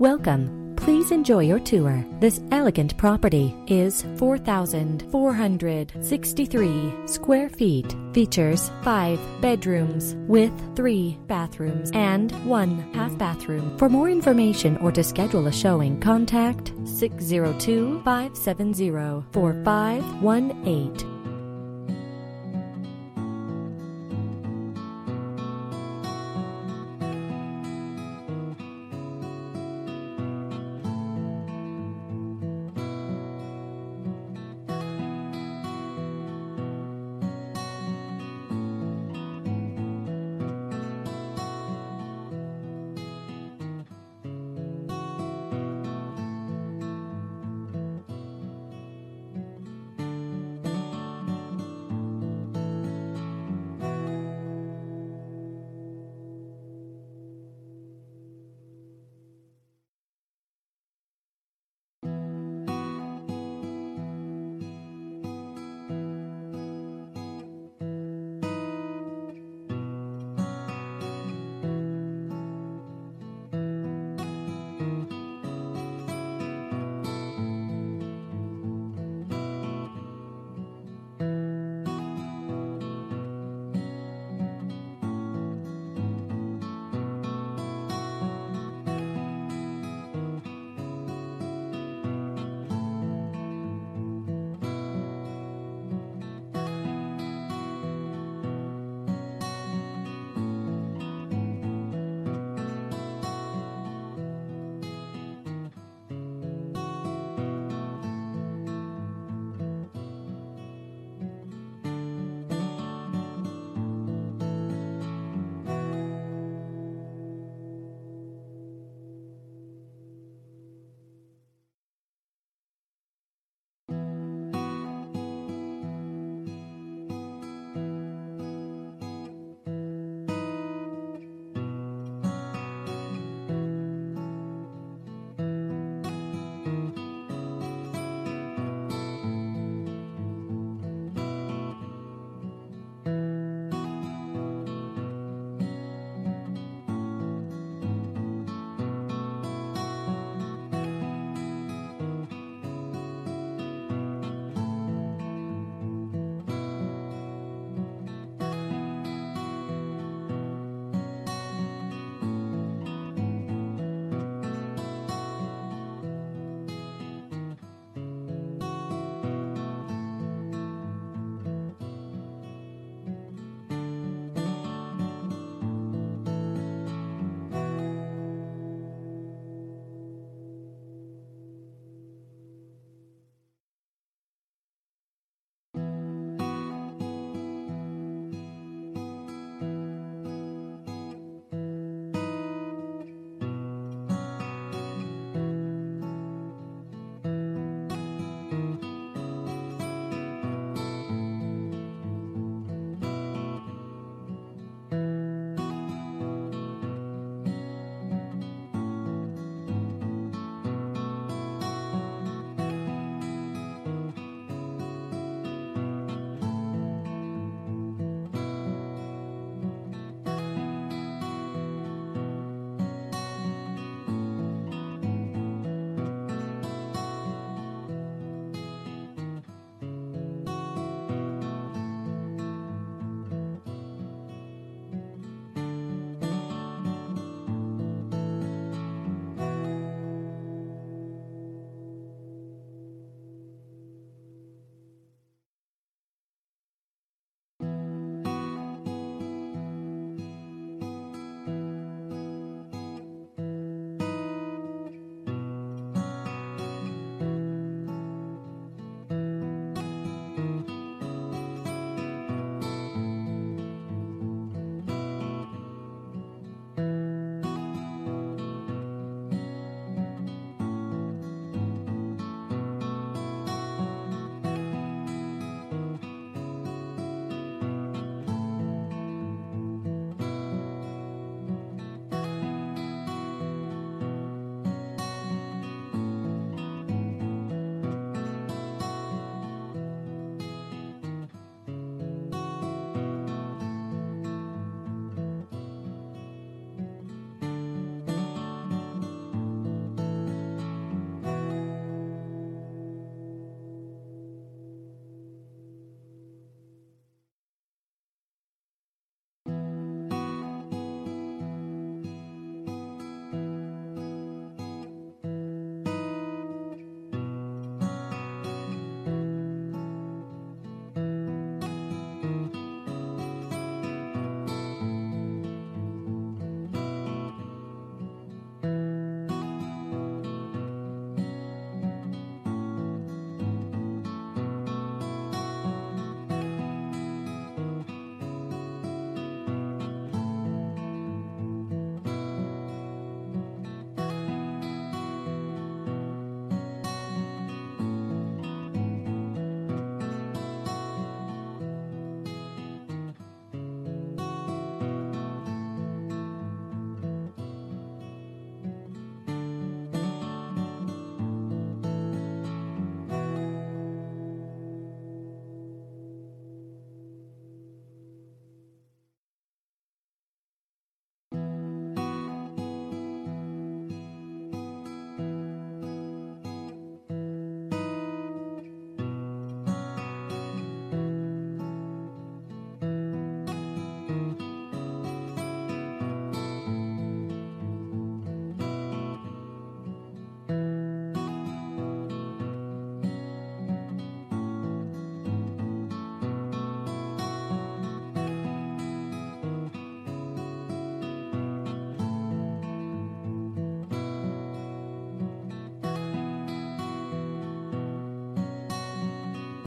Welcome. Please enjoy your tour. This elegant property is 4,463 square feet. Features five bedrooms with three bathrooms and one half bathroom. For more information or to schedule a showing, contact 602 570 4518.